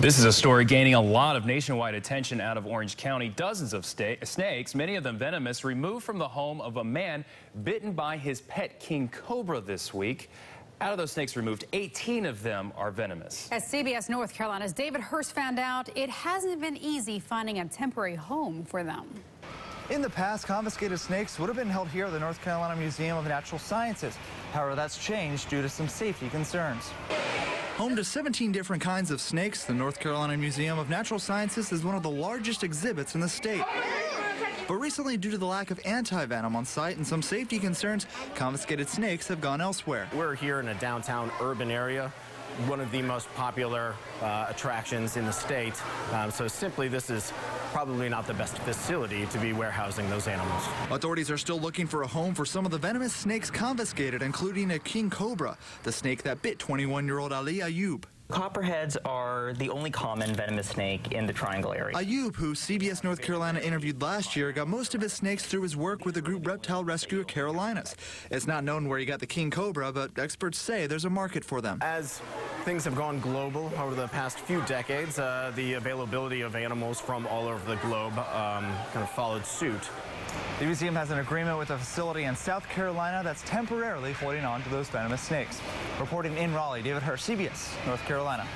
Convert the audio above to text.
This is a story gaining a lot of nationwide attention out of Orange County. Dozens of snakes, many of them venomous, removed from the home of a man bitten by his pet king cobra this week. Out of those snakes removed, 18 of them are venomous. As CBS North Carolina's David Hurst found out, it hasn't been easy finding a temporary home for them. In the past, confiscated snakes would have been held here at the North Carolina Museum of Natural Sciences. However, that's changed due to some safety concerns. Home to 17 different kinds of snakes, the North Carolina Museum of Natural Sciences is one of the largest exhibits in the state. But recently, due to the lack of anti-venom on site and some safety concerns, confiscated snakes have gone elsewhere. We're here in a downtown urban area one of the most popular uh, attractions in the state. Um, so simply, this is probably not the best facility to be warehousing those animals. Authorities are still looking for a home for some of the venomous snakes confiscated, including a king cobra, the snake that bit 21-year-old Ali Ayoub. Copperheads are the only common venomous snake in the Triangle area. Ayoub, who CBS North Carolina interviewed last year, got most of his snakes through his work with the group Reptile Rescue Carolinas. It's not known where he got the king cobra, but experts say there's a market for them. As things have gone global over the past few decades, uh, the availability of animals from all over the globe um, kind of followed suit. The museum has an agreement with a facility in South Carolina that's temporarily holding on to those venomous snakes. Reporting in Raleigh, David Hurst, CBS, North Carolina.